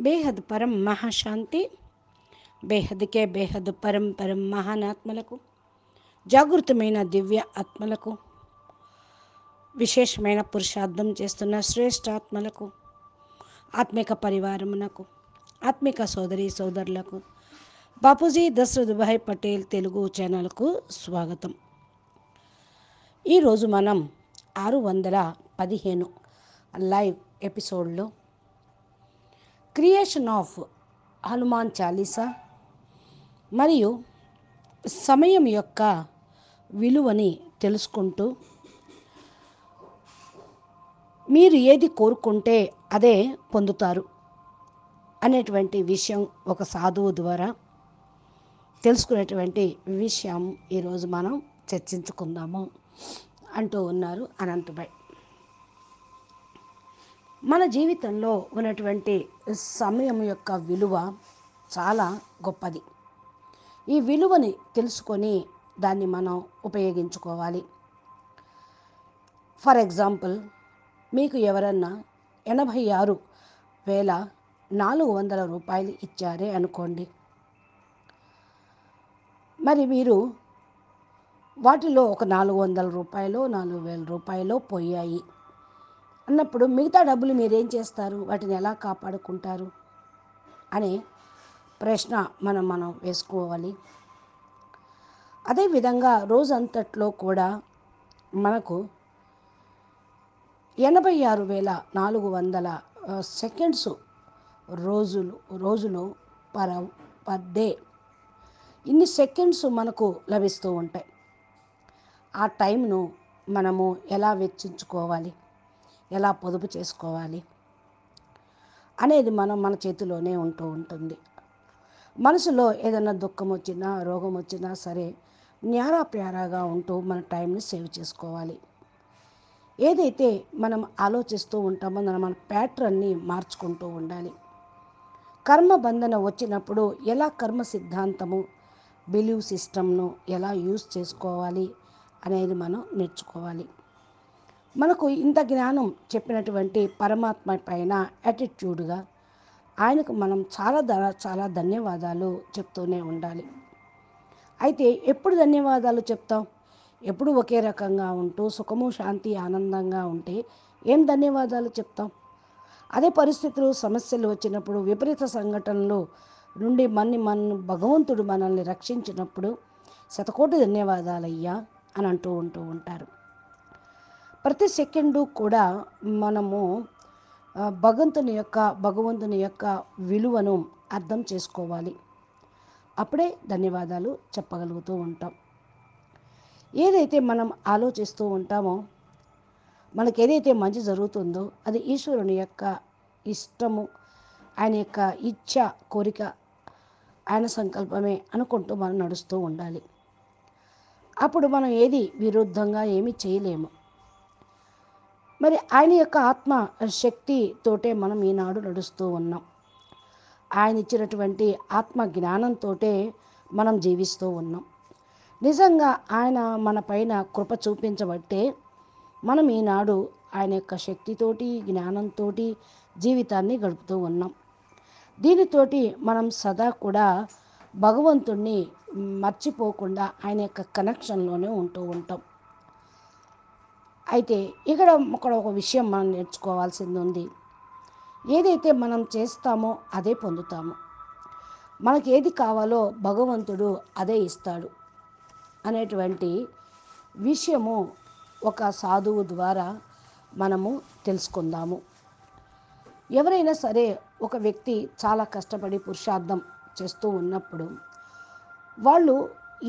బేహద్ పరం మహాశాంతి. బేహద్కే బేహద్ పరం పరం మహానాత్మలకు. జాగృతమైన దివ్య ఆత్మలకు. విశేషమైన పురుషార్థం చేస్తున్న శ్రేష్ఠాత్మలకు. ఆత్మిక పరివారమునకు. ఆత్మిక సోదరి సోదరులకు. బాపూజీ దశరథభాయ్ పటేల్ తెలుగు ఛానల్కు స్వాగతం. ఈరోజు మనం ఆరు వందల పదిహేను లైవ్ ఎపిసోడ్లో క్రియేషన్ ఆఫ్ హనుమాన్ చాలీసా మరియు సమయం యొక్క విలువని తెలుసుకుంటూ మీరు ఏది కోరుకుంటే అదే పొందుతారు అనేటువంటి విషయం ఒక సాధువు ద్వారా తెలుసుకునేటువంటి విషయం ఈరోజు మనం చర్చించుకుందాము అంటూ ఉన్నారు అనంతభాయ్ మన జీవితంలో ఉన్నటువంటి సమయం యొక్క విలువ చాలా గొప్పది. ఈ విలువని తెలుసుకొని దాన్ని మనం ఉపయోగించుకోవాలి. ఫర్ ఎగ్జాంపుల్ మీకు ఎవరన్నా ఎనభై ఆరు వేల నాలుగు వందల రూపాయలు ఇచ్చారే అనుకోండి. మరి మీరు వాటిలో ఒక నాలుగు వందల రూపాయలు నాలుగు వేల రూపాయలు పోయాయి. అన్నప్పుడు మిగతా డబ్బులు మీరేం చేస్తారు? వాటిని ఎలా కాపాడుకుంటారు? అనే ప్రశ్న మనం మనం వేసుకోవాలి. అదేవిధంగా రోజంతట్లో కూడా మనకు ఎనభై ఆరు వేల నాలుగు వందల సెకండ్స్ రోజులు రోజులు పర్ పర్ డే ఇన్ని సెకండ్స్ మనకు లభిస్తూ ఉంటాయి. ఆ టైంను మనము ఎలా వెచ్చించుకోవాలి? ఎలా పొదుపు చేసుకోవాలి అనేది మనం మన చేతిలోనే ఉంటూ ఉంటుంది. మనసులో ఏదైనా దుఃఖం వచ్చినా రోగం వచ్చినా సరే న్యారా ప్యారాగా ఉంటూ మన టైంని సేవ్ చేసుకోవాలి. ఏదైతే మనం ఆలోచిస్తూ ఉంటామో మనం మన ప్యాటర్న్ని మార్చుకుంటూ ఉండాలి. కర్మ బంధన వచ్చినప్పుడు ఎలా కర్మ సిద్ధాంతము బిలీవ్ సిస్టమ్ను ఎలా యూజ్ చేసుకోవాలి అనేది మనం నేర్చుకోవాలి. మనకు ఇంత జ్ఞానం చెప్పినటువంటి పరమాత్మ పైన యాటిట్యూడ్గా ఆయనకు మనం చాలా ధ చాలా ధన్యవాదాలు చెప్తూనే ఉండాలి. అయితే ఎప్పుడు ధన్యవాదాలు చెప్తాం? ఎప్పుడు ఒకే రకంగా ఉంటూ సుఖము శాంతి ఆనందంగా ఉంటే ఏం ధన్యవాదాలు చెప్తాం? అదే పరిస్థితులు సమస్యలు వచ్చినప్పుడు విపరీత సంఘటనలు నుండి మన్ని మన భగవంతుడు మనల్ని రక్షించినప్పుడు శతకోటి ధన్యవాదాలయ్యా అని అంటూ ఉంటూ ఉంటారు. ప్రతి సెకండు కూడా మనము భగవంతుని యొక్క భగవంతుని యొక్క విలువను అర్థం చేసుకోవాలి. అప్పుడే ధన్యవాదాలు చెప్పగలుగుతూ ఉంటాం. ఏదైతే మనం ఆలోచిస్తూ ఉంటామో మనకి ఏదైతే మంచి జరుగుతుందో అది ఈశ్వరుని యొక్క ఇష్టము ఆయన యొక్క ఇచ్ఛ కోరిక ఆయన సంకల్పమే అనుకుంటూ మనం నడుస్తూ ఉండాలి. అప్పుడు మనం ఏది విరుద్ధంగా ఏమీ చేయలేము. మరి ఆయన యొక్క ఆత్మ శక్తితోటే మనం ఈనాడు నడుస్తూ ఉన్నాం. ఆయన ఇచ్చినటువంటి ఆత్మ జ్ఞానంతో మనం జీవిస్తూ ఉన్నాం. నిజంగా ఆయన మన పైన కృప చూపించబట్టే మనం ఈనాడు ఆయన యొక్క శక్తితోటి జ్ఞానంతో జీవితాన్ని గడుపుతూ ఉన్నాం. దీనితోటి మనం సదా కూడా భగవంతుణ్ణి మర్చిపోకుండా ఆయన యొక్క కనెక్షన్లోనే ఉంటూ ఉంటాం. అయితే ఇక్కడ ఇక్కడ ఒక విషయం మనం నేర్చుకోవాల్సింది ఉంది ఏదైతే మనం చేస్తామో అదే పొందుతాము. మనకు ఏది కావాలో భగవంతుడు అదే ఇస్తాడు అనేటువంటి విషయము ఒక సాధువు ద్వారా మనము తెలుసుకుందాము. ఎవరైనా సరే ఒక వ్యక్తి చాలా కష్టపడి పురుషార్థం చేస్తూ ఉన్నప్పుడు వాళ్ళు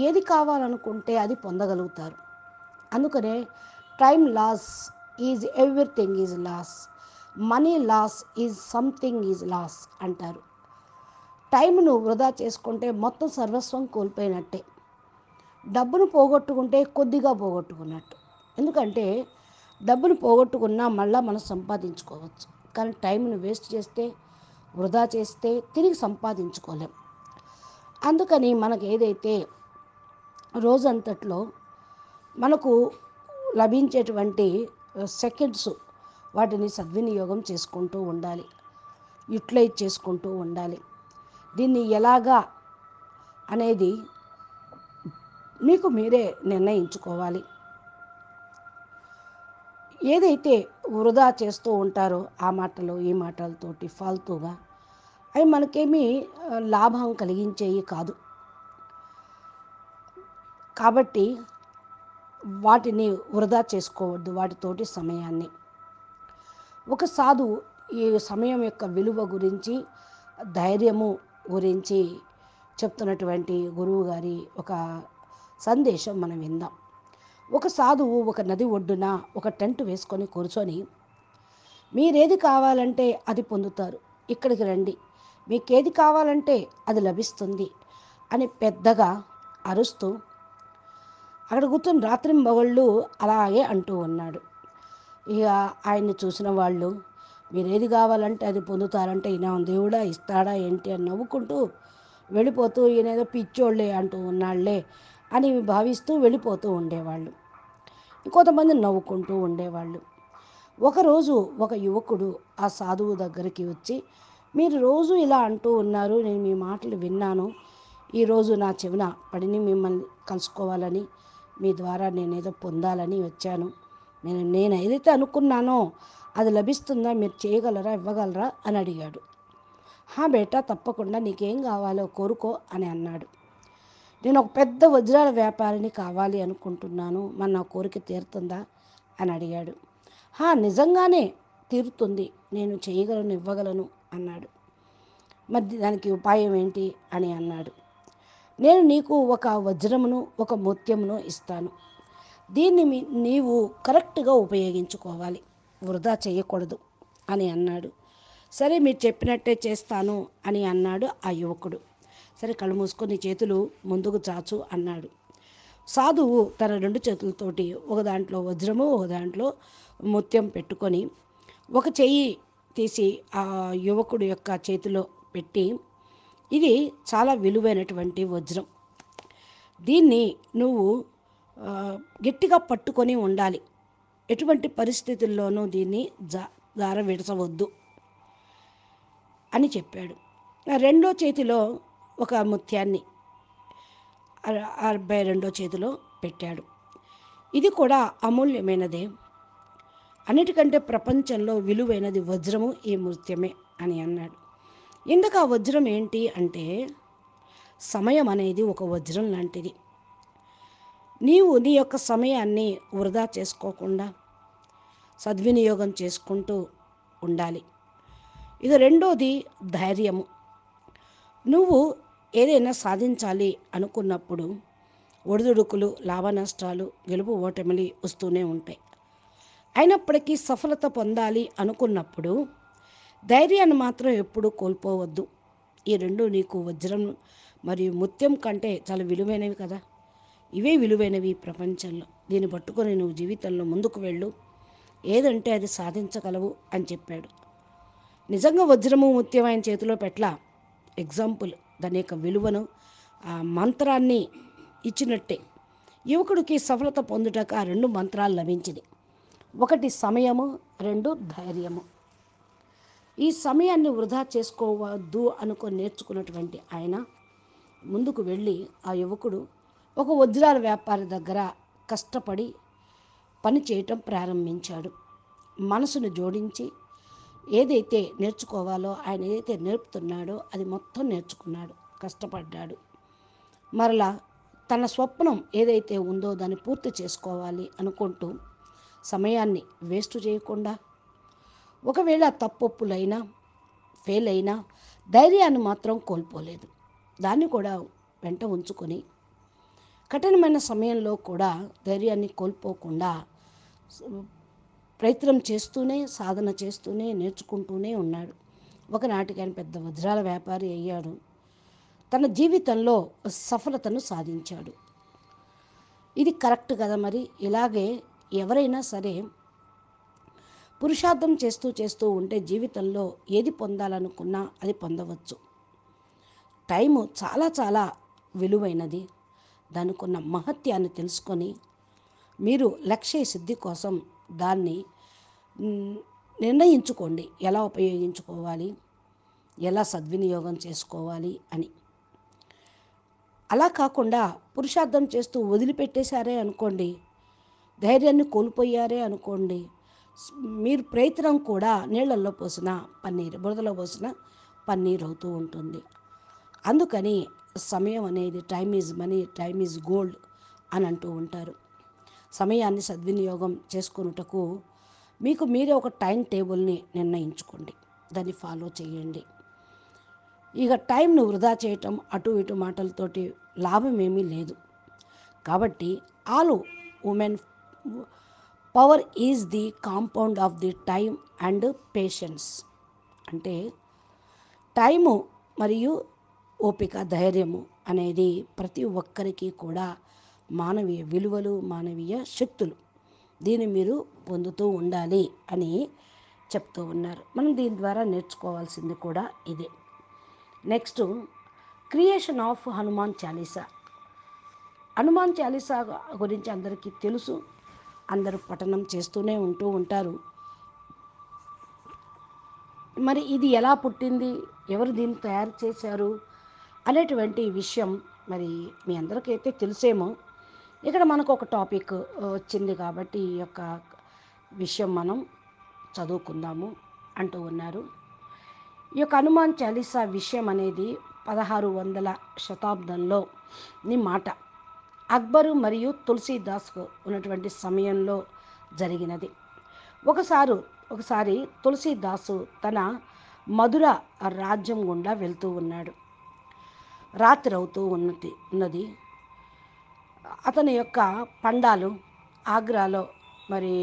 ఏది కావాలనుకుంటే అది పొందగలుగుతారు. అందుకనే time loss is everything is loss money loss is something is loss అంటారు. టైంను వృధా చేసుకుంటే మొత్తం సర్వస్వం కోల్పోయినట్టే. డబ్బును పోగొట్టుకుంటే కొద్దిగా పోగొట్టుకున్నట్టు. ఎందుకంటే డబ్బును పోగొట్టుకున్నా మళ్ళీ మనం సంపాదించుకోవచ్చు. కానీ టైంను వేస్ట్ చేస్తే వృధా చేస్తే తిరిగి సంపాదించుకోలేం. అందుకని మనకు ఏదైతే రోజంతట్లో మనకు లభించేటువంటి సెకండ్స్ వాటిని సద్వినియోగం చేసుకుంటూ ఉండాలి. యూటిలైజ్ చేసుకుంటూ ఉండాలి. దీన్ని ఎలాగా అనేది మీకు మీరే నిర్ణయించుకోవాలి. ఏదైతే వృధా చేస్తూ ఉంటారో ఆ మాటలు ఈ మాటలతోటి ఫాల్తూగా అవి మనకేమీ లాభం కలిగించేవి కాదు. కాబట్టి వాటిని వృధా చేసుకోవద్దు వాటితోటి సమయాన్ని. ఒక సాధువు ఈ సమయం యొక్క విలువ గురించి ధైర్యము గురించి చెప్తున్నటువంటి గురువు గారి ఒక సందేశం మనం విందాం. ఒక సాధువు ఒక నది ఒడ్డున ఒక టెంట్ వేసుకొని కూర్చొని మీరేది కావాలంటే అది పొందుతారు ఇక్కడికి రండి. మీకేది కావాలంటే అది లభిస్తుంది అని పెద్దగా అరుస్తూ అక్కడ కూర్చొని రాత్రి మగళ్ళు అలాగే అంటూ ఉన్నాడు. ఇక ఆయన్ని చూసిన వాళ్ళు మీరు ఏది కావాలంటే అది పొందుతారంటే ఈయన దేవుడా ఇస్తాడా ఏంటి అని నవ్వుకుంటూ వెళ్ళిపోతూ ఈయన ఏదో పిచ్చోళ్ళే అంటూ ఉన్నాళ్ళే అని భావిస్తూ వెళ్ళిపోతూ ఉండేవాళ్ళు. ఇంకొంతమంది నవ్వుకుంటూ ఉండేవాళ్ళు. ఒకరోజు ఒక యువకుడు ఆ సాధువు దగ్గరికి వచ్చి మీరు రోజు ఇలా అంటూ ఉన్నారు నేను మీ మాటలు విన్నాను. ఈరోజు నా చెవిన పడిని మిమ్మల్ని కలుసుకోవాలని మీ ద్వారా నేనేదో పొందాలని వచ్చాను. నేను నేను ఏదైతే అనుకున్నానో అది లభిస్తుందా మీరు చేయగలరా ఇవ్వగలరా అని అడిగాడు. హా బేటా తప్పకుండా నీకేం కావాలో కోరుకో అని అన్నాడు. నేను ఒక పెద్ద వజ్రాల వ్యాపారిని కావాలి అనుకుంటున్నాను మన నా కోరిక తీరుతుందా? అని అడిగాడు. హా నిజంగానే తీరుతుంది. నేను చేయగలను ఇవ్వగలను అన్నాడు. మరి దానికి ఉపాయం ఏంటి? అని అన్నాడు. నేను నీకు ఒక వజ్రమును ఒక ముత్యమును ఇస్తాను. దీన్ని నీవు కరెక్ట్గా ఉపయోగించుకోవాలి. వృధా చేయకూడదు అని అన్నాడు. సరే మీరు చెప్పినట్టే చేస్తాను అని అన్నాడు ఆ యువకుడు. సరే కళ్ళు మూసుకొని చేతులు ముందుకు చాచు అన్నాడు. సాధువు తన రెండు చేతులతోటి ఒక దాంట్లో వజ్రము ఒక దాంట్లో ముత్యం పెట్టుకొని ఒక చెయ్యి తీసి ఆ యువకుడు యొక్క చేతిలో పెట్టి ఇది చాలా విలువైనటువంటి వజ్రం. దీన్ని నువ్వు గట్టిగా పట్టుకొని ఉండాలి. ఎటువంటి పరిస్థితుల్లోనూ దీన్ని జా దార విడచవద్దు అని చెప్పాడు. ఆ రెండో చేతిలో ఒక ముత్యాన్ని అర- అరవై రెండో చేతిలో పెట్టాడు. ఇది కూడా అమూల్యమైనదే. అన్నిటికంటే ప్రపంచంలో విలువైనది వజ్రము ఈ ముత్యమే అని అన్నాడు. ఇందుకు ఆ వజ్రం ఏంటి అంటే సమయం అనేది ఒక వజ్రం లాంటిది. నీవు నీ యొక్క సమయాన్ని వృధా చేసుకోకుండా సద్వినియోగం చేసుకుంటూ ఉండాలి. ఇది రెండోది ధైర్యము. నువ్వు ఏదైనా సాధించాలి అనుకున్నప్పుడు ఒడిదుడుకులు లాభ నష్టాలు గెలుపు ఓటమిలు వస్తూనే ఉంటాయి. అయినప్పటికీ సఫలత పొందాలి అనుకున్నప్పుడు ధైర్యాన్ని మాత్రం ఎప్పుడూ కోల్పోవద్దు. ఈ రెండు నీకు వజ్రం మరియు ముత్యం కంటే చాలా విలువైనవి కదా. ఇవే విలువైనవి ప్రపంచంలో. దీన్ని పట్టుకొని నువ్వు జీవితంలో ముందుకు వెళ్ళు. ఏదంటే అది సాధించగలవు అని చెప్పాడు. నిజంగా వజ్రము ముత్యం ఆయన చేతిలో పెట్ల ఎగ్జాంపుల్. దాని యొక్క విలువను ఆ మంత్రాన్ని ఇచ్చినట్టే. యువకుడికి సఫలత పొందుటకు ఆ రెండు మంత్రాలు లభించింది. ఒకటి సమయము రెండు ధైర్యము. ఈ సమయాన్ని వృధా చేసుకోవద్దు అనుకొని నేర్చుకున్నటువంటి ఆయన ముందుకు వెళ్ళి ఆ యువకుడు ఒక వజ్రాల వ్యాపారి దగ్గర కష్టపడి పని చేయటం ప్రారంభించాడు. మనసును జోడించి ఏదైతే నేర్చుకోవాలో ఆయన ఏదైతే నేర్పుతున్నాడో అది మొత్తం నేర్చుకున్నాడు. కష్టపడ్డాడు. మరలా తన స్వప్నం ఏదైతే ఉందో దాన్ని పూర్తి చేసుకోవాలి అనుకుంటూ సమయాన్ని వేస్ట్ చేయకుండా ఒకవేళ తప్పొప్పులైనా ఫెయిల్ అయినా ధైర్యాన్ని మాత్రం కోల్పోలేదు. దాన్ని కూడా వెంట ఉంచుకొని కఠినమైన సమయంలో కూడా ధైర్యాన్ని కోల్పోకుండా ప్రయత్నం చేస్తూనే సాధన చేస్తూనే నేర్చుకుంటూనే ఉన్నాడు. ఒకనాటికి ఆయన పెద్ద వజ్రాల వ్యాపారి అయ్యాడు. తన జీవితంలో సఫలతను సాధించాడు. ఇది కరెక్ట్ కదా మరి? ఇలాగే ఎవరైనా సరే పురుషార్థం చేస్తూ చేస్తూ ఉంటే జీవితంలో ఏది పొందాలనుకున్నా అది పొందవచ్చు. టైము చాలా చాలా విలువైనది. దానికున్న మహత్యాన్ని తెలుసుకొని మీరు లక్ష్య సిద్ధి కోసం దాన్ని నిర్ణయించుకోండి. ఎలా ఉపయోగించుకోవాలి? ఎలా సద్వినియోగం చేసుకోవాలి అని. అలా కాకుండా పురుషార్థం చేస్తూ వదిలిపెట్టేశారే అనుకోండి ధైర్యాన్ని కోల్పోయారే అనుకోండి మీరు ప్రయత్నం కూడా నీళ్ళల్లో పోసిన పన్నీర్ బురదలో పోసిన పన్నీర్ అవుతూ ఉంటుంది. అందుకని సమయం అనేది time is money time is gold అని అంటూ ఉంటారు. సమయాన్ని సద్వినియోగం చేసుకున్నటకు మీకు మీరే ఒక టైం టేబుల్ని నిర్ణయించుకోండి. దాన్ని ఫాలో చేయండి. ఇక టైంను వృధా చేయటం అటు ఇటు మాటలతోటి లాభం ఏమీ లేదు. కాబట్టి all women power is the compound of the time and patience అంటే టైము మరియు ఓపిక ధైర్యము అనేది ప్రతి ఒక్కరికి కూడా మానవీయ విలువలు మానవీయ శక్తులు. దీన్ని మీరు పొందుతూ ఉండాలి అని చెప్తూ ఉన్నారు. మనం దీని ద్వారా నేర్చుకోవాల్సింది కూడా ఇదే. Next creation of Hanuman Chalisa Hanuman Chalisa గురించి అందరికీ తెలుసు. అందరూ పఠనం చేస్తూనే ఉంటూ ఉంటారు. మరి ఇది ఎలా పుట్టింది? ఎవరు దీన్ని తయారు చేశారు? అనేటువంటి విషయం మరి మీ అందరికైతే తెలిసేమో. ఇక్కడ మనకు ఒక టాపిక్ వచ్చింది కాబట్టి ఈ యొక్క విషయం మనం చదువుకుందాము అంటూ ఉన్నారు. ఈ యొక్క హనుమాన్ చాలీసా విషయం అనేది పదహారు వందల శతాబ్దంలో ని మాట అక్బరు మరియు తులసీదాస్కు ఉన్నటువంటి సమయంలో జరిగినది. ఒకసారి ఒకసారి తులసీదాసు తన మధుర రాజ్యం గుండా వెళ్తూ ఉన్నాడు. రాత్రి అవుతూ ఉన్నది ఉన్నది. అతని యొక్క పండాలు ఆగ్రాలో మరి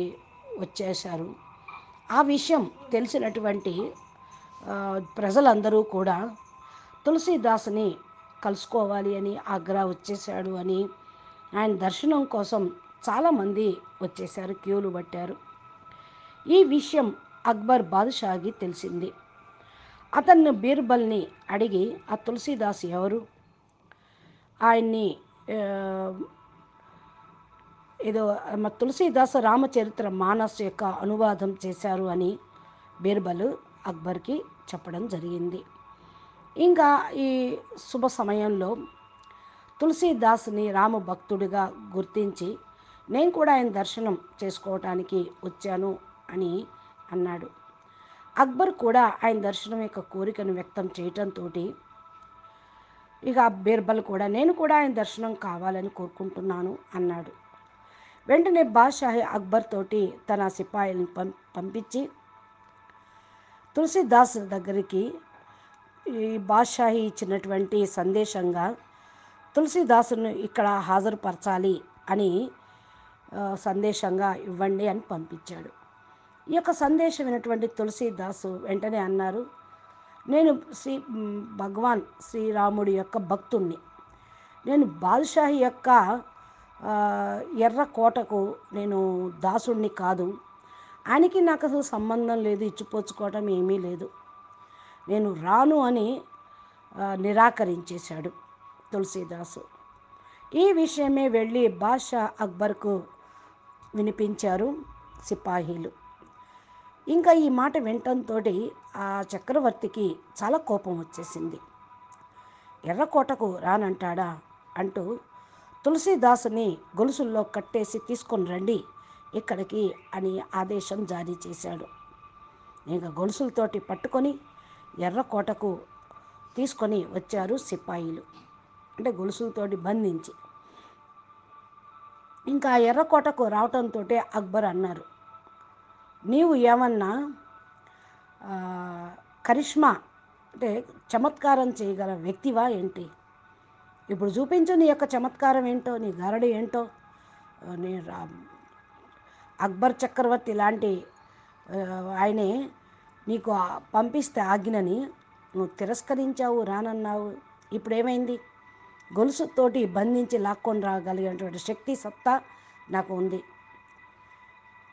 వచ్చేశారు. ఆ విషయం తెలిసినటువంటి ప్రజలందరూ కూడా తులసీదాసుని కలుసుకోవాలి అని ఆగ్రా వచ్చేసాడు అని ఆయన దర్శనం కోసం చాలామంది వచ్చేసారు క్యూలు పట్టారు. ఈ విషయం అక్బర్ బాదుషాకి తెలిసింది. అతన్ని బీర్బల్ని అడిగి ఆ తులసీదాస్ ఎవరు? ఆయన్ని ఏదో మా తులసీదాస్ రామచరిత్ర మానస్ యొక్క అనువాదం చేశారు అని బీర్బల్ అక్బర్కి చెప్పడం జరిగింది. ఇంకా ఈ శుభ సమయంలో తులసీదాస్ని రామ భక్తుడిగా గుర్తించి నేను కూడా ఆయన దర్శనం చేసుకోవటానికి వచ్చాను అని అన్నాడు. అక్బర్ కూడా ఆయన దర్శనం యొక్క కోరికను వ్యక్తం చేయటంతో ఇక బీర్బల్ కూడా నేను కూడా ఆయన దర్శనం కావాలని కోరుకుంటున్నాను అన్నాడు. వెంటనే బాద్షాహి అక్బర్ తోటి తన సిపాయిలను పం పంపించి తులసిదాస్ దగ్గరికి ఈ బాద్షాహి ఇచ్చినటువంటి సందేశంగా తులసిదాసును ఇక్కడ హాజరుపరచాలి అని సందేశంగా ఇవ్వండి అని పంపించాడు. ఈ యొక్క సందేశం వినటువంటి తులసీదాసు వెంటనే అన్నారు నేను శ్రీ భగవాన్ శ్రీరాముడి యొక్క భక్తుణ్ణి. నేను బాదుషాహి యొక్క ఎర్ర కోటకు నేను దాసుణ్ణి కాదు. ఆయనకి నాకు అసలు సంబంధం లేదు ఇచ్చిపోచుకోవటం ఏమీ లేదు. నేను రాను అని నిరాకరించేశాడు. తులసీదాసు. ఈ విషయమే వెళ్ళి బాషా అక్బర్కు వినిపించారు సిపాహీలు. ఇంకా ఈ మాట వినటంతో ఆ చక్రవర్తికి చాలా కోపం వచ్చేసింది. ఎర్రకోటకు రానంటాడా అంటూ తులసీదాసుని గొలుసుల్లో కట్టేసి తీసుకొని రండి ఇక్కడికి అని ఆదేశం జారీ చేశాడు. ఇంకా గొలుసులతోటి పట్టుకొని ఎర్రకోటకు తీసుకొని వచ్చారు సిపాయిలు అంటే గొలుసులతోటి బంధించి. ఇంకా ఎర్రకోటకు రావటంతో అక్బర్ అన్నారు. నీవు ఏమన్నా కరిష్మా అంటే చమత్కారం చేయగల వ్యక్తివా ఏంటి? ఇప్పుడు చూపించు నీ యొక్క చమత్కారం ఏంటో నీ గరడు ఏంటో. నీ అక్బర్ చక్రవర్తి లాంటి ఆయనే నీకు పంపిస్తే ఆజ్ఞని నువ్వు తిరస్కరించావు రానన్నావు. ఇప్పుడు ఏమైంది గొలుసుతోటి బంధించి లాక్కొని రాగలిగినటువంటి శక్తి సత్తా నాకు ఉంది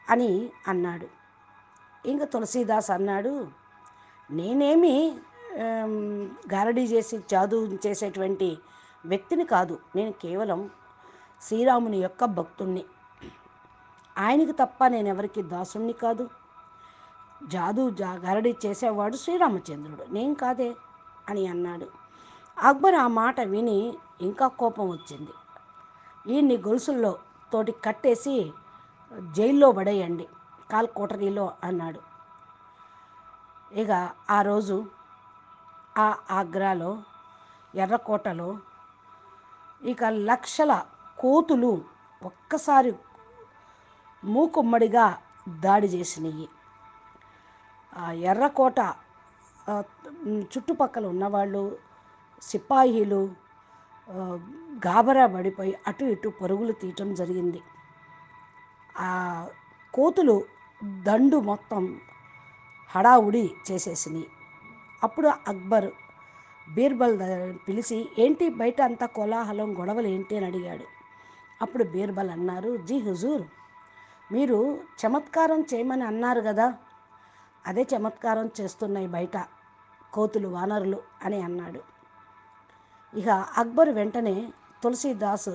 అని అన్నాడు. ఇంకా తులసీదాస్ అన్నాడు నేనేమి గారడీ చేసి జాదు చేసేటువంటి వ్యక్తిని కాదు. నేను కేవలం శ్రీరాముని యొక్క భక్తుణ్ణి. ఆయనకి తప్ప నేను ఎవరికి దాసుణ్ణి కాదు. జాదు జా గరడి చేసేవాడు శ్రీరామచంద్రుడు. నేను కాదే అని అన్నాడు. అక్బర్ ఆ మాట విని ఇంకా కోపం వచ్చింది. ఈయన్ని గొలుసుల్లో తోటి కట్టేసి జైల్లో పడేయండి కాల్ కోటరీలో అన్నాడు. ఇక ఆ రోజు ఆ ఆగ్రాలో ఎర్రకోటలో ఇక లక్షల కోతులు ఒక్కసారి మూకుమ్మడిగా దాడి చేసినాయి ఆ ఎర్రకోట చుట్టుపక్కల ఉన్నవాళ్ళు సిపాయిలు గాబరా పడిపోయి అటు ఇటు పరుగులు తీయటం జరిగింది. ఆ కోతులు దండు మొత్తం హడావుడి చేసేసినాయి అప్పుడు అక్బర్ బీర్బల్ పిలిచి ఏంటి బయట అంతా కోలాహలం గొడవలు ఏంటి? అని అడిగాడు. అప్పుడు బీర్బల్ అన్నారు జీ హుజూర్ మీరు చమత్కారం చేయమని అన్నారు కదా అదే చమత్కారం చేస్తున్నాయి బయట కోతులు వానరులు అని అన్నాడు. ఇక అక్బర్ వెంటనే తులసీదాస్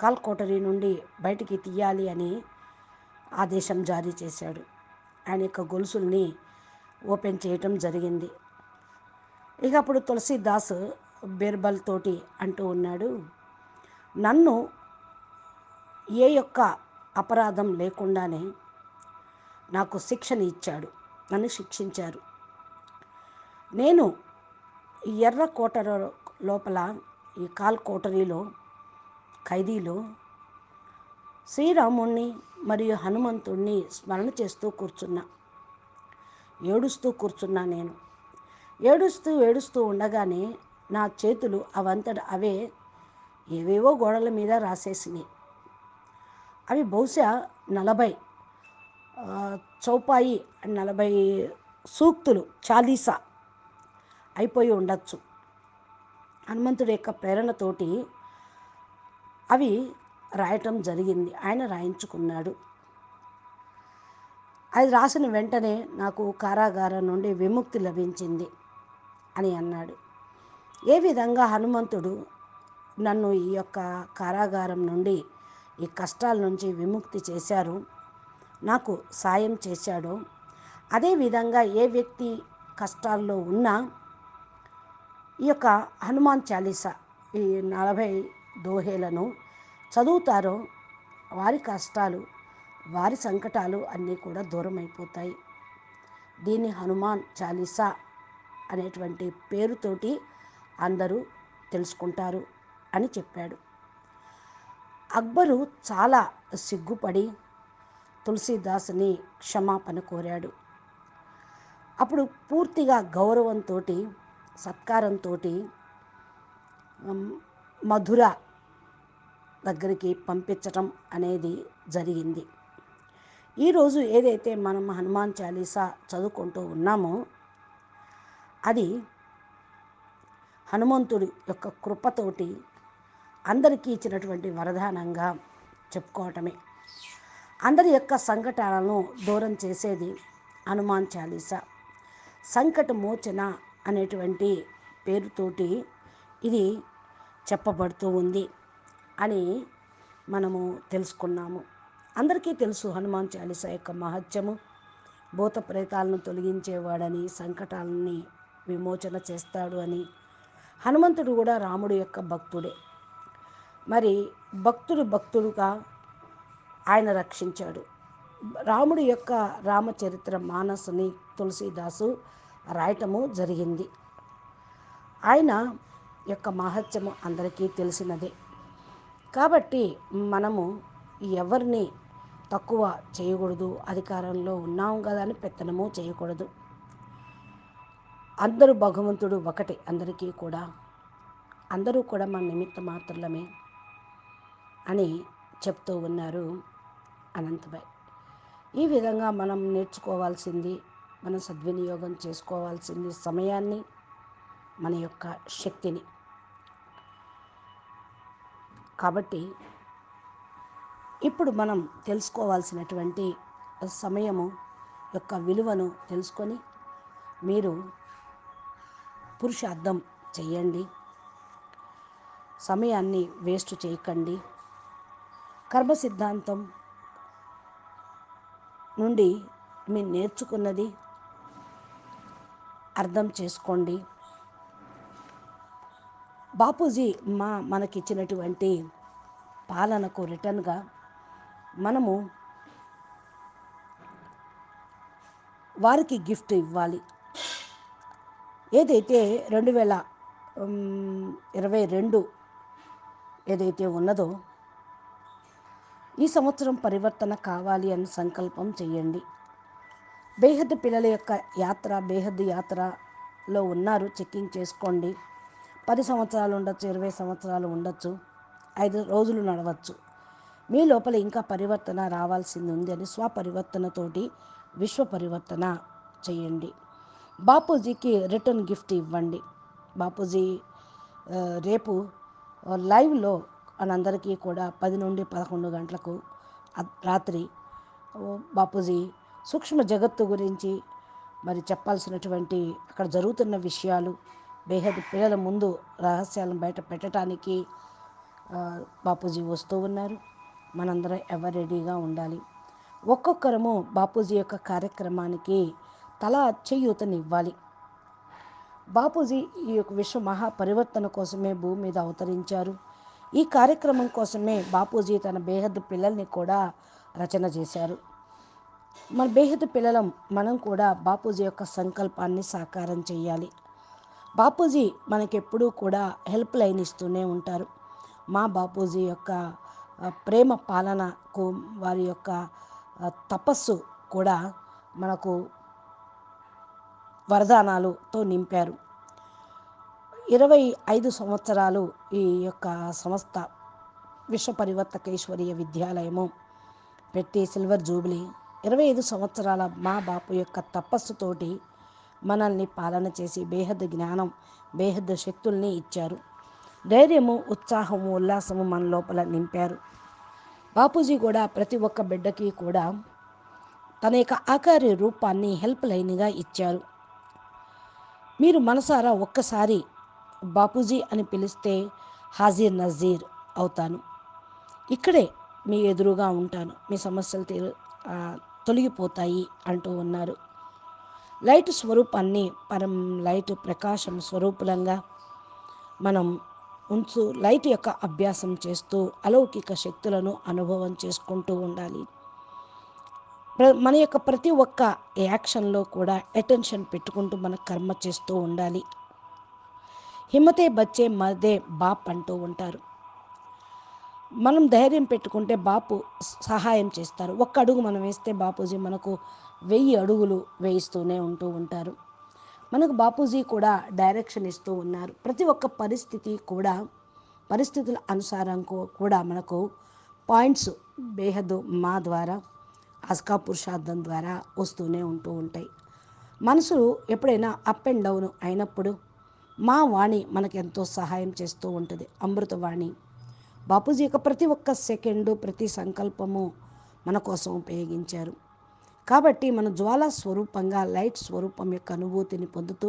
కాల్కోటరీ నుండి బయటికి తీయాలి అని ఆదేశం జారీ చేశాడు. ఆయన యొక్క గొలుసుల్ని ఓపెన్ చేయటం జరిగింది. ఇక అప్పుడు తులసీదాస్ బీర్బల్ తోటి అంటూ ఉన్నాడు నన్ను ఏ యొక్క అపరాధం లేకుండానే నాకు శిక్షణ ఇచ్చాడు నన్ను శిక్షించారు. నేను ఎర్ర కోటలో లోపల ఈ కాల్ కోటరీలో ఖైదీలో శ్రీరాముణ్ణి మరియు హనుమంతుణ్ణి స్మరణ చేస్తూ కూర్చున్నా. ఏడుస్తూ కూర్చున్నా నేను. ఏడుస్తూ ఏడుస్తూ ఉండగానే నా చేతులు అవంతట అవే ఏవేవో గోడల మీద రాసేసినాయి. అవి బహుశా నలభై చౌపాయి నలభై సూక్తులు చాలీసా అయిపోయి ఉండొచ్చు. హనుమంతుడి యొక్క ప్రేరణతోటి అవి రాయటం జరిగింది. ఆయన రాయించుకున్నాడు. అది రాసిన వెంటనే నాకు కారాగారం నుండి విముక్తి లభించింది అని అన్నాడు. ఏ విధంగా హనుమంతుడు నన్ను ఈ యొక్క కారాగారం నుండి ఈ కష్టాల నుంచి విముక్తి చేశారు? నాకు సాయం చేశాడో. అదేవిధంగా ఏ వ్యక్తి కష్టాల్లో ఉన్నా ఈ యొక్క హనుమాన్ చాలీసా ఈ నలభై దోహేలను చదువుతారో వారి కష్టాలు వారి సంకటాలు అన్నీ కూడా దూరం అయిపోతాయి దీన్ని హనుమాన్ చాలీసా అనేటువంటి పేరుతోటి అందరూ తెలుసుకుంటారు అని చెప్పాడు. అక్బరు చాలా సిగ్గుపడి తులసీదాసుని క్షమాపణ కోరాడు. అప్పుడు పూర్తిగా గౌరవంతో సత్కారంతో మధుర దగ్గరికి పంపించటం అనేది జరిగింది. ఈరోజు ఏదైతే మనం హనుమాన్ చాలీసా చదువుకుంటూ ఉన్నామో అది హనుమంతుడి యొక్క కృపతోటి అందరికీ ఇచ్చినటువంటి వరదానంగా చెప్పుకోవటమే. అందరి యొక్క సంకటాలను దూరం చేసేది హనుమాన్ చాలీసా. సంకట మోచన అనేటువంటి పేరుతోటి ఇది చెప్పబడుతూ ఉంది అని మనము తెలుసుకున్నాము. అందరికీ తెలుసు హనుమాన్ చాలీసా యొక్క మహత్యము. భూత ప్రేతాలను తొలగించేవాడని సంకటాలని విమోచన చేస్తాడు అని. హనుమంతుడు కూడా రాముడు యొక్క భక్తుడే. మరి భక్తుడు భక్తుడుగా ఆయన రక్షించాడు. రాముడి యొక్క రామచరిత్ర మానసుని తులసీదాసు రాయటము జరిగింది. ఆయన యొక్క మహత్యము అందరికీ తెలిసినదే. కాబట్టి మనము ఎవరిని తక్కువ చేయకూడదు అధికారంలో ఉన్నాం కదా అని పెత్తనము చేయకూడదు. అందరూ భగవంతుడు ఒకటి అందరికీ కూడా. అందరూ కూడా మన నిమిత్త మాత్రలమే అని చెప్తూ ఉన్నారు అనంతభాయ్ ఈ విధంగా మనం నేర్చుకోవాల్సింది మనం సద్వినియోగం చేసుకోవాల్సింది సమయాన్ని మన యొక్క శక్తిని. కాబట్టి ఇప్పుడు మనం తెలుసుకోవాల్సినటువంటి సమయము యొక్క విలువను తెలుసుకొని మీరు పురుషార్థం చేయండి. సమయాన్ని వేస్ట్ చేయకండి. కర్మ సిద్ధాంతం నుండి మీరు నేర్చుకున్నది అర్థం చేసుకోండి. బాపూజీ మా మనకిచ్చినటువంటి పాలనకు రిటర్న్గా మనము వారికి గిఫ్ట్ ఇవ్వాలి. ఏదైతే రెండు వేల ఇరవై రెండు ఏదైతే ఉన్నదో ఈ సంవత్సరం పరివర్తన కావాలి అని సంకల్పం చేయండి. బేహద్ పిల్లల యొక్క యాత్ర బేహద్ యాత్రలో ఉన్నారు. చెక్కింగ్ చేసుకోండి. పది సంవత్సరాలు ఉండొచ్చు ఇరవై సంవత్సరాలు ఉండొచ్చు ఐదు రోజులు నడవచ్చు. మీ లోపల ఇంకా పరివర్తన రావాల్సింది ఉంది అని స్వపరివర్తనతోటి విశ్వ పరివర్తన చేయండి. బాపూజీకి రిటర్న్ గిఫ్ట్ ఇవ్వండి. బాపూజీ రేపు లైవ్లో మనందరికీ కూడా పది నుండి పదకొండు గంటలకు రాత్రి బాపూజీ సూక్ష్మ జగత్తు గురించి మరి చెప్పాల్సినటువంటి అక్కడ జరుగుతున్న విషయాలు బేహద్ పిల్లల ముందు రహస్యాలను బయట పెట్టడానికి బాపూజీ వస్తూ ఉన్నారు. మనందరం ఎవరు రెడీగా ఉండాలి? ఒక్కొక్కరము బాపూజీ యొక్క కార్యక్రమానికి తల చేయూతనివ్వాలి. బాపూజీ ఈ యొక్క విశ్వ మహాపరివర్తన కోసమే భూమి మీద అవతరించారు. ఈ కార్యక్రమం కోసమే బాపూజీ తన బేహద్దు పిల్లల్ని కూడా రచన చేశారు. మన బేహిత పిల్లలం మనం కూడా బాపూజీ యొక్క సంకల్పాన్ని సాకారం చేయాలి బాపూజీ మనకెప్పుడూ కూడా హెల్ప్ లైన్ ఇస్తూనే ఉంటారు. మా బాపూజీ యొక్క ప్రేమ పాలనకు వారి యొక్క తపస్సు కూడా మనకు వరదానాలుతో నింపారు. ఇరవై ఐదు సంవత్సరాలు ఈ యొక్క సంస్థ విశ్వ పరివర్తకేశ్వరీయ విద్యాలయము పెట్టి సిల్వర్ జూబ్లీ ఇరవై ఐదు సంవత్సరాల మా బాపు యొక్క తపస్సుతోటి మనల్ని పాలన చేసి బేహద్ జ్ఞానం బేహద్ శక్తుల్ని ఇచ్చారు. ధైర్యము ఉత్సాహము ఉల్లాసము మన లోపల నింపారు. బాపూజీ కూడా ప్రతి ఒక్క బిడ్డకి కూడా తన యొక్క ఆకార్య రూపాన్ని హెల్ప్ లైన్గా ఇచ్చారు. మీరు మనసారా ఒక్కసారి బాపూజీ అని పిలిస్తే హాజీర్ నజీర్ అవుతాను. ఇక్కడే మీ ఎదురుగా ఉంటాను. మీ సమస్యలు తీరు తొలగిపోతాయి అంటూ ఉన్నారు. లైట్ స్వరూపాన్ని పరం లైట్ ప్రకాశం స్వరూపులంగా మనం ఉంచు లైట్ యొక్క అభ్యాసం చేస్తూ అలౌకిక శక్తులను అనుభవం చేసుకుంటూ ఉండాలి. ప్ర- మన యొక్క ప్రతి ఒక్క యాక్షన్లో కూడా అటెన్షన్ పెట్టుకుంటూ మన కర్మ చేస్తూ ఉండాలి. హిమతే బచ్చే మదే బాప్ అంటూ ఉంటారు. మనం ధైర్యం పెట్టుకుంటే బాపు సహాయం చేస్తారు. ఒక్క అడుగు మనం వేస్తే బాపూజీ మనకు వెయ్యి అడుగులు వేయిస్తూనే ఉంటూ ఉంటారు. మనకు బాపూజీ కూడా డైరెక్షన్ ఇస్తూ ఉన్నారు. ప్రతి ఒక్క పరిస్థితి కూడా పరిస్థితుల అనుసారం కూడా మనకు పాయింట్స్ బేహద్ మా ద్వారా అస్కా పురుషార్థం ద్వారా వస్తూనే ఉంటూ ఉంటాయి. మనసు ఎప్పుడైనా అప్ అండ్ డౌన్ అయినప్పుడు మా వాణి మనకు ఎంతో సహాయం చేస్తూ ఉంటుంది. అమృతవాణి బాపూజీ యొక్క ప్రతి ఒక్క సెకండు ప్రతి సంకల్పము మన కోసం ఉపయోగించారు. కాబట్టి మన జ్వాలా స్వరూపంగా లైట్ స్వరూపం యొక్క అనుభూతిని పొందుతూ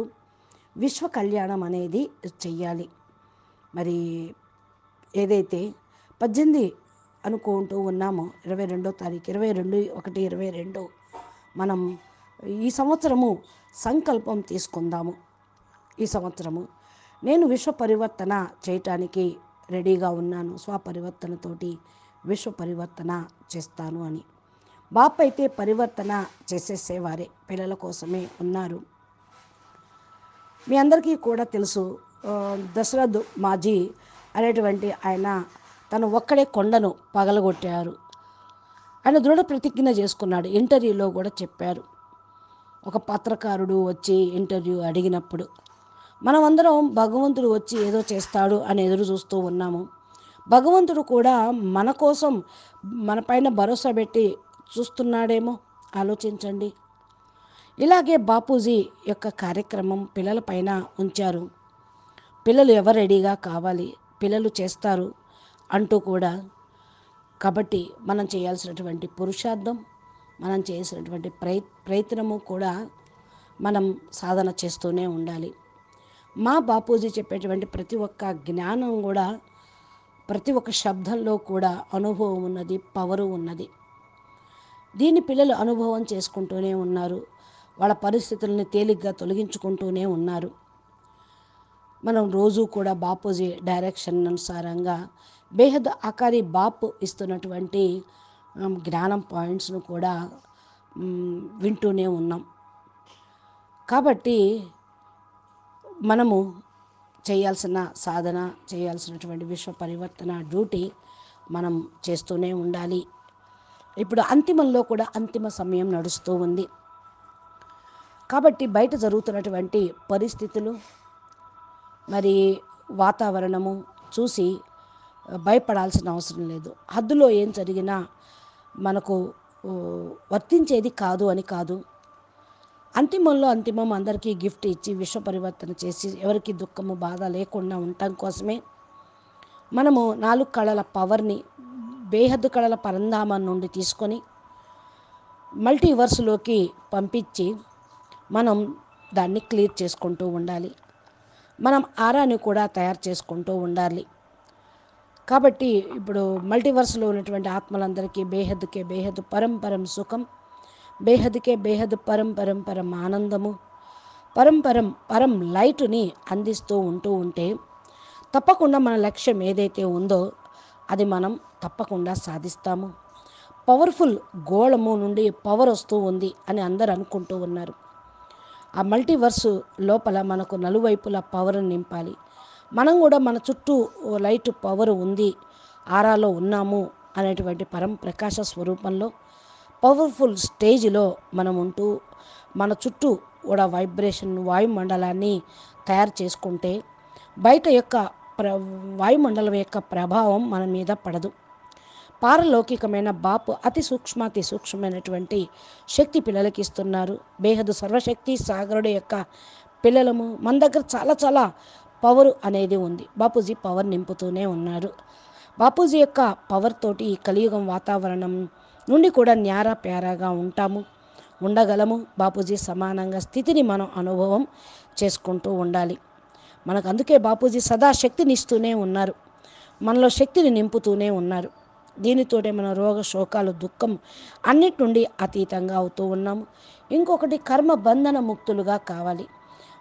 విశ్వ కళ్యాణం అనేది చెయ్యాలి. మరి ఏదైతే పద్దెనిమిది అనుకుంటూ ఉన్నామో ఇరవై రెండో తారీఖు ఇరవై రెండు ఒకటి ఇరవై రెండు మనం ఈ సంవత్సరము సంకల్పం తీసుకుందాము. ఈ సంవత్సరము నేను విశ్వ పరివర్తన చేయటానికి రెడీగా ఉన్నాను. స్వపరివర్తనతోటి విశ్వ పరివర్తన చేస్తాను అని. బాప్ అయితే పరివర్తన చేసేసేవారే పిల్లల కోసమే ఉన్నారు. మీ అందరికీ కూడా తెలుసు దశరథ్ మాజీ అనేటువంటి ఆయన తను ఒక్కడే కొండను పగలగొట్టారు. ఆయన దృఢ ప్రతిజ్ఞ చేసుకున్నాడు ఇంటర్వ్యూలో కూడా చెప్పారు. ఒక పత్రకారుడు వచ్చి ఇంటర్వ్యూ అడిగినప్పుడు మనమందరం భగవంతుడు వచ్చి ఏదో చేస్తాడు అని ఎదురు చూస్తూ ఉన్నాము. భగవంతుడు కూడా మన కోసం మన పైన భరోసా పెట్టి చూస్తున్నాడేమో? ఆలోచించండి. ఇలాగే బాపూజీ యొక్క కార్యక్రమం పిల్లల పైన ఉంచారు. పిల్లలు ఎవరు రెడీగా కావాలి? పిల్లలు చేస్తారు అంటూ కూడా. కాబట్టి మనం చేయాల్సినటువంటి పురుషార్థం మనం చేసినటువంటి ప్రయత్ ప్రయత్నము కూడా మనం సాధన చేస్తూనే ఉండాలి. మా బాపూజీ చెప్పేటువంటి ప్రతి ఒక్క జ్ఞానం కూడా ప్రతి ఒక్క శబ్దంలో కూడా అనుభవం ఉన్నది పవరు ఉన్నది. దీన్ని పిల్లలు అనుభవం చేసుకుంటూనే ఉన్నారు. వాళ్ళ పరిస్థితుల్ని తేలిగ్గా తొలగించుకుంటూనే ఉన్నారు. మనం రోజు కూడా బాపూజీ డైరెక్షన్ అనుసారంగా బేహద్ అకారి బాపు ఇస్తున్నటువంటి జ్ఞానం పాయింట్స్ను కూడా వింటూనే ఉన్నాం. కాబట్టి మనము చేయాల్సిన సాధన చేయాల్సినటువంటి విశ్వ పరివర్తన డ్యూటీ మనం చేస్తూనే ఉండాలి. ఇప్పుడు అంతిమంలో కూడా అంతిమ సమయం నడుస్తూ ఉంది. కాబట్టి బయట జరుగుతున్నటువంటి పరిస్థితులు మరి వాతావరణము చూసి భయపడాల్సిన అవసరం లేదు. హద్దులో ఏం జరిగినా మనకు వర్తించేది కాదు అని కాదు. అంతిమంలో అంతిమం అందరికీ గిఫ్ట్ ఇచ్చి విశ్వ పరివర్తన చేసి ఎవరికి దుఃఖము బాధ లేకుండా ఉండటం కోసమే మనము నాలుగు కళల పవర్ని బేహద్దు కళల పరంధామం నుండి తీసుకొని మల్టీవర్స్లోకి పంపించి మనం దాన్ని క్లియర్ చేసుకుంటూ ఉండాలి. మనం ఆరాని కూడా తయారు చేసుకుంటూ ఉండాలి. కాబట్టి ఇప్పుడు మల్టీవర్స్లో ఉన్నటువంటి ఆత్మలందరికీ బేహద్దుకే బేహద్దు పరంపరం సుఖం బేహద్కే బేహద్ పరం పరం పరం ఆనందము. పరం పరం పరం అందిస్తూ ఉంటూ ఉంటే తప్పకుండా మన లక్ష్యం ఏదైతే ఉందో అది మనం తప్పకుండా సాధిస్తాము. పవర్ఫుల్ గోళము నుండి పవర్ వస్తూ ఉంది అని అందరు అనుకుంటూ ఉన్నారు. ఆ మల్టీవర్స్ లోపల మనకు నలువైపులా పవర్ని నింపాలి. మనం కూడా మన చుట్టూ ఓ లైట్ పవర్ ఉంది ఆరాలో ఉన్నాము అనేటువంటి పరం ప్రకాశ స్వరూపంలో పవర్ఫుల్ స్టేజ్లో మనం ఉంటూ మన చుట్టూ కూడా వైబ్రేషన్ వాయుమండలాన్ని తయారు చేసుకుంటే బయట యొక్క ప్ర వాయుమండలం యొక్క ప్రభావం మన మీద పడదు. పారలౌకికమైన బాపు అతి సూక్ష్మ అతి సూక్ష్మమైనటువంటి శక్తి పిల్లలకి ఇస్తున్నారు. బేహదు సర్వశక్తి సాగరుడు యొక్క పిల్లలము మన దగ్గర చాలా చాలా పవర్ అనేది ఉంది. బాపూజీ పవర్ నింపుతూనే ఉన్నారు. బాపూజీ యొక్క పవర్ తోటి ఈ కలియుగం వాతావరణం నుండి కూడా న్యారా ప్యారాగా ఉంటాము. ఉండగలము. బాపూజీ సమానంగా స్థితిని మనం అనుభవం చేసుకుంటూ ఉండాలి. మనకు అందుకే బాపూజీ సదా శక్తిని ఇస్తూనే ఉన్నారు. మనలో శక్తిని నింపుతూనే ఉన్నారు. దీనితోటే మన రోగ శోకాలు దుఃఖం అన్నిటి నుండి అతీతంగా అవుతూ ఉన్నాము. ఇంకొకటి కర్మ బంధన ముక్తులుగా కావాలి.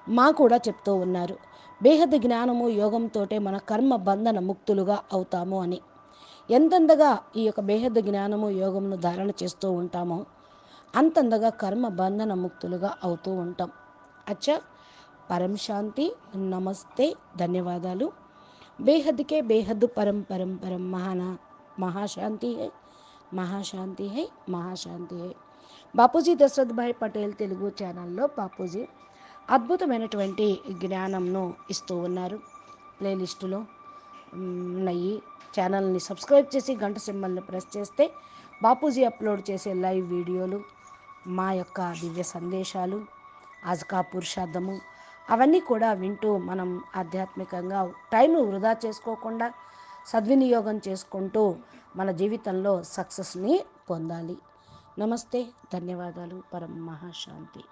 మా కూడా చెప్తూ ఉన్నారు. బేహద జ్ఞానము యోగంతోటే మన కర్మ బంధన ముక్తులుగా అవుతాము అని. ఎంతెంతగా ఈ యొక్క బేహద్ జ్ఞానము యోగమును ధారణ చేస్తూ ఉంటామో అంతంతగా కర్మ బంధన ముక్తులుగా అవుతూ ఉంటాం. అచ్చా! పరం శాంతి నమస్తే ధన్యవాదాలు. బేహద్కే బేహద్ పరం పరం పరం మహానా మహాశాంతి హై మహాశాంతి హై మహాశాంతి హై. బాపూజీ దశరథ్ భాయ్ పటేల్ తెలుగు ఛానల్లో బాపూజీ అద్భుతమైనటువంటి జ్ఞానంను ఇస్తూ ఉన్నారు. ప్లేలిస్టులో ఉన్నాయి. ఛానల్ని సబ్స్క్రైబ్ చేసి గంట సింబల్ని ప్రెస్ చేస్తే బాపూజీ అప్లోడ్ చేసే లైవ్ వీడియోలు మా యొక్క దివ్య సందేశాలు అజకా పురుషార్థము అవన్నీ కూడా వింటూ మనం ఆధ్యాత్మికంగా టైంను వృధా చేసుకోకుండా సద్వినియోగం చేసుకుంటూ మన జీవితంలో సక్సెస్ని పొందాలి. నమస్తే ధన్యవాదాలు. పరం మహాశాంతి